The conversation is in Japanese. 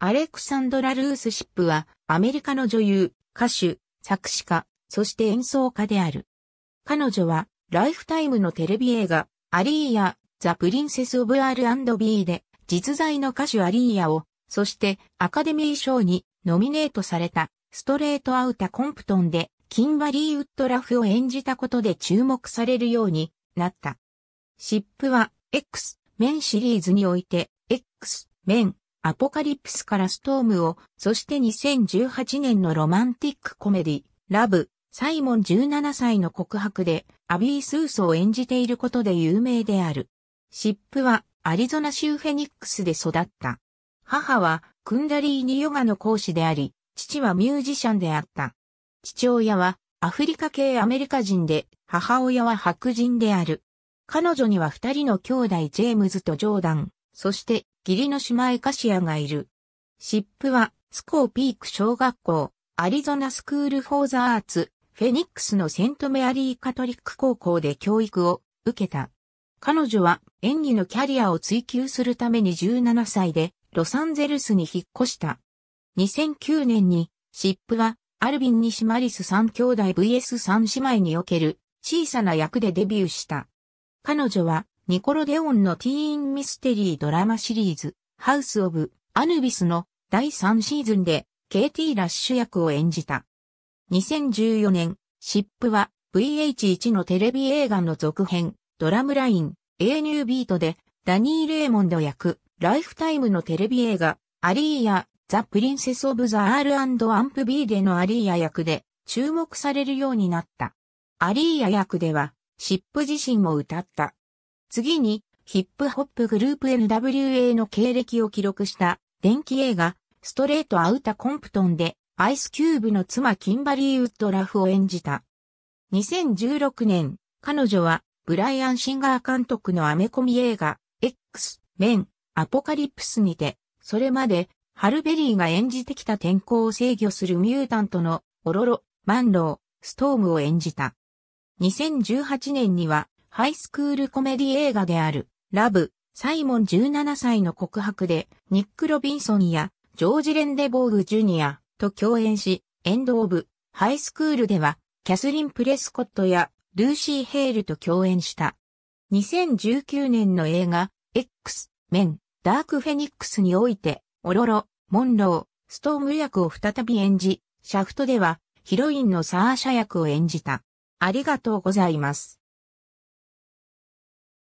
アレクサンドラ・ルースシップはアメリカの女優、歌手、作詞家、そして演奏家である。彼女はライフタイムのテレビ映画アリーヤ、ザ・プリンセス・オブ・アールビーで実在の歌手アリーヤを、そしてアカデミー賞にノミネートされたストレートアウタ・コンプトンでキンバリー・ウッドラフを演じたことで注目されるようになった。シップは X メンシリーズにおいて X メンアポカリプスからストームを、そして2018年のロマンティックコメディ、ラブ、サイモン17歳の告白で、アビー・スースを演じていることで有名である。シップは、アリゾナ州フェニックスで育った。母は、クンダリーニヨガの講師であり、父はミュージシャンであった。父親は、アフリカ系アメリカ人で、母親は白人である。彼女には二人の兄弟ジェームズとジョーダン、そして義理の姉妹カシアがいる。シップは、スコーピーク小学校、アリゾナスクールフォーザアーツ、フェニックスのセントメアリーカトリック高校で教育を受けた。彼女は演技のキャリアを追求するために17歳でロサンゼルスに引っ越した。2009年にシップはアルビン・ニシマリス3兄弟 VS3 姉妹における小さな役でデビューした。彼女はニコロデオンのティーンミステリードラマシリーズ、ハウス・オブ・アヌビスの第3シーズンで、ケイティ・ラッシュ役を演じた。2014年、シップは VH1 のテレビ映画の続編、ドラムライン、A ニュービートで、ダニー・レーモンド役、ライフタイムのテレビ映画、アリーヤ、 The Princess of the R&B でのアリーヤ役で注目されるようになった。アリーヤ役では、シップ自身も歌った。次に、ヒップホップグループ NWA の経歴を記録した伝記映画、ストレートアウタコンプトンで、アイスキューブの妻キンバリー・ウッドラフを演じた。2016年、彼女は、ブライアン・シンガー監督のアメコミ映画、X、メン、アポカリプスにて、それまで、ハルベリーが演じてきた天候を制御するミュータントの、オロロ、マンロー、ストームを演じた。2018年には、ハイスクールコメディ映画である、ラブ、サイモン17歳の告白で、ニック・ロビンソンや、ジョージ・レンデボーグ・ジュニアと共演し、エンド・オブ、ハイスクールでは、キャスリン・プレスコットや、ルーシー・ヘールと共演した。2019年の映画、X、メン、ダーク・フェニックスにおいて、オロロ、モンロー、ストーム役を再び演じ、シャフトでは、ヒロインのサーシャ役を演じた。ありがとうございます。